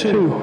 two.